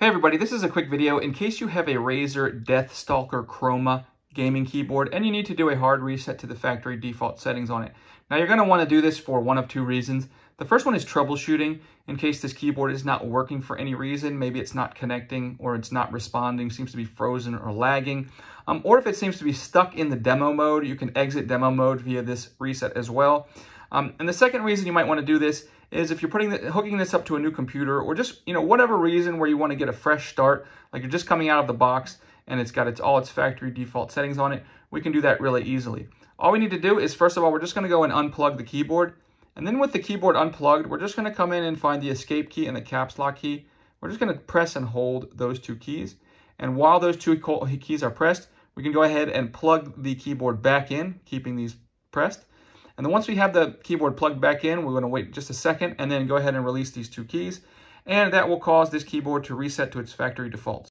Hey everybody, this is a quick video in case you have a Razer Deathstalker Chroma gaming keyboard and you need to do a hard reset to the factory default settings on it. Now you're going to want to do this for one of two reasons. The first one is troubleshooting in case this keyboard is not working for any reason. Maybe it's not connecting or it's not responding, seems to be frozen or lagging. Um, or if it seems to be stuck in the demo mode, you can exit demo mode via this reset as well. Um, and the second reason you might want to do this is if you're putting the, hooking this up to a new computer or just, you know, whatever reason where you want to get a fresh start, like you're just coming out of the box and it's got its all its factory default settings on it, we can do that really easily. All we need to do is, first of all, we're just going to go and unplug the keyboard. And then with the keyboard unplugged, we're just going to come in and find the escape key and the caps lock key. We're just going to press and hold those two keys. And while those two keys are pressed, we can go ahead and plug the keyboard back in, keeping these pressed. And then once we have the keyboard plugged back in, we're going to wait just a second and then go ahead and release these two keys. And that will cause this keyboard to reset to its factory defaults.